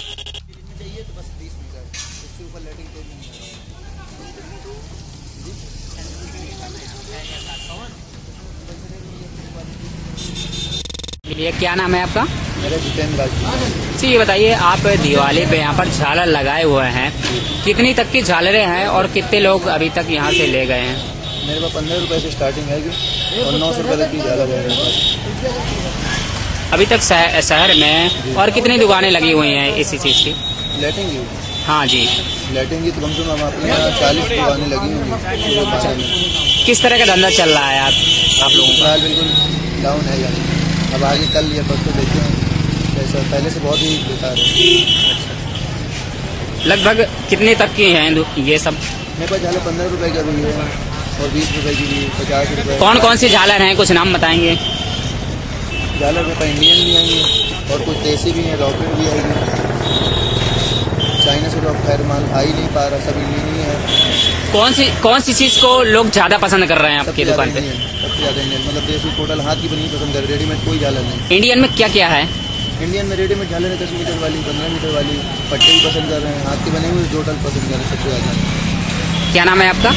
चाहिए तो बस बीस मीटर इससे ऊपर लेटिंग कोई नहीं ये क्या नाम है आपका? मेरा जितेंद्र जी ये बताइए आप दिवाली पे यहाँ पर झालर लगाए हुए हैं। कितनी तक की झालरें हैं और कितने लोग अभी तक यहाँ से ले गए हैं? मेरे पास पंद्रह रुपए से स्टार्टिंग है और नौ सौ रुपये तक की ज़्यादा है अभी तक शह- शहर में और कितनी दुकानें लगी हुई हैं इसी चीज़ की? लेटिंग हाँ जी। लेटिंग की तो कम से कम अपने यहाँ चालीस दुकानें लगी हुई हैं में। किस तरह का धंधा चल रहा है आप आप लोगों का? बिल्कुल डाउन है यानी अब आगे कल या परसों देखते हैं। पहले से बहुत ही बेकार है। लगभग कितने तक की हैं ये सब? मेरे पास झालर पंद्रह रुपए का भी है और बीस रुपए की भी पचास रुपए। कौन कौन सी झालर हैं? कुछ नाम बताएँगे। झालर रुपये इंडियन भी आएँगे और कुछ देसी भी हैं रॉकेट भी आएँगे। चाइना से तो खैर माल आ ही नहीं पा रहा सब इंडियन ही है। कौन सी कौन सी चीज़ को लोग ज़्यादा पसंद कर रहे हैं आपकी ज़्यादा दुकान पे? सबसे ज़्यादा इंडियन मतलब देसी टोटल हाथ की बनी पसंद कर रेडीमेड कोई झालर नहीं। इंडियन में क्या क्या है? इंडियन में रेडीमेड झाले है दस मीटर वाली पंद्रह मीटर वाली पट्टे भी पसंद कर रहे हैं हाथ के बने हुए टोटल पसंद कर रहे हैं सबसे ज़्यादा। क्या नाम है आपका।